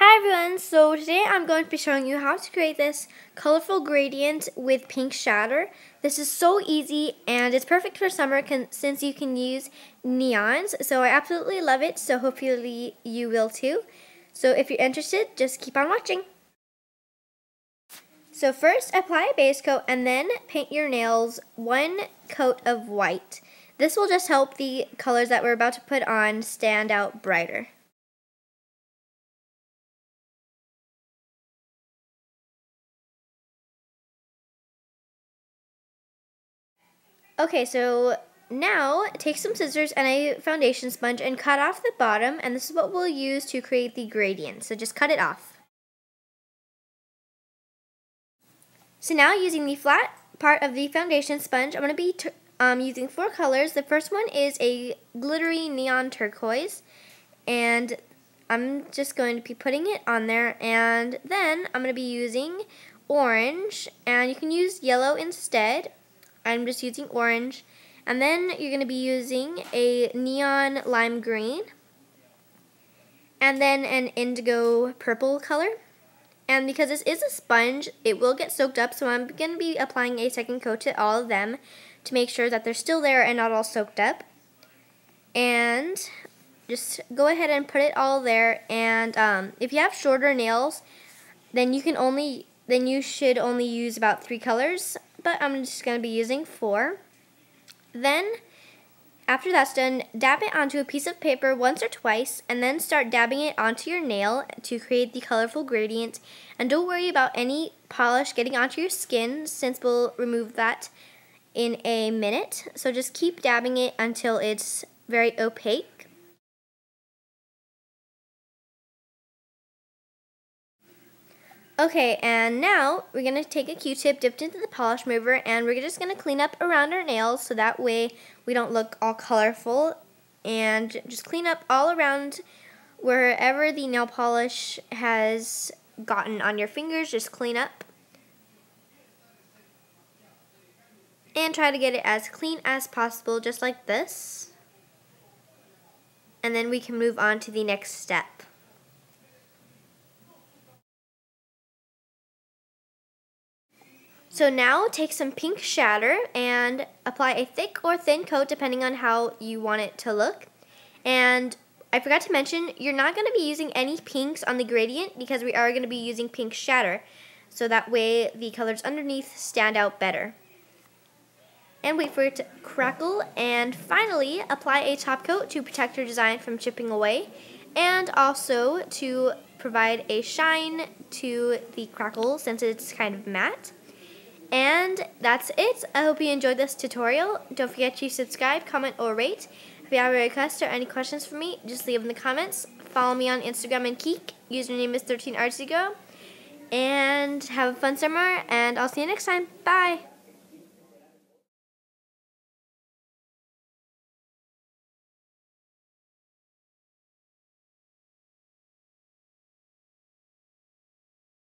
Hi everyone, so today I'm going to be showing you how to create this colorful gradient with pink shatter. This is so easy and it's perfect for summer since you can use neons. So I absolutely love it, so hopefully you will too. So if you're interested, just keep on watching. So first apply a base coat and then paint your nails one coat of white. This will just help the colors that we're about to put on stand out brighter. Okay, so now take some scissors and a foundation sponge and cut off the bottom and this is what we'll use to create the gradient. So just cut it off. So now using the flat part of the foundation sponge, I'm going to be um, using four colors. The first one is a glittery neon turquoise and I'm just going to be putting it on there and then I'm going to be using orange and you can use yellow instead I'm just using orange. And then you're going to be using a neon lime green. And then an indigo purple color. And because this is a sponge, it will get soaked up. So I'm going to be applying a second coat to all of them to make sure that they're still there and not all soaked up. And just go ahead and put it all there. And um, if you have shorter nails, then you can only then you should only use about three colors but I'm just going to be using four. Then, after that's done, dab it onto a piece of paper once or twice, and then start dabbing it onto your nail to create the colorful gradient. And don't worry about any polish getting onto your skin, since we'll remove that in a minute. So just keep dabbing it until it's very opaque. Okay, and now we're going to take a Q-tip dipped into the polish remover and we're just going to clean up around our nails so that way we don't look all colorful and just clean up all around wherever the nail polish has gotten on your fingers, just clean up. And try to get it as clean as possible, just like this. And then we can move on to the next step. So now take some pink shatter and apply a thick or thin coat depending on how you want it to look. And I forgot to mention, you're not going to be using any pinks on the gradient because we are going to be using pink shatter. So that way the colors underneath stand out better. And wait for it to crackle. And finally, apply a top coat to protect your design from chipping away. And also to provide a shine to the crackle since it's kind of matte. And that's it. I hope you enjoyed this tutorial. Don't forget to subscribe, comment, or rate. If you have a request or any questions for me, just leave them in the comments. Follow me on Instagram and Keek. Username is 13artsygirl. And have a fun summer, and I'll see you next time. Bye!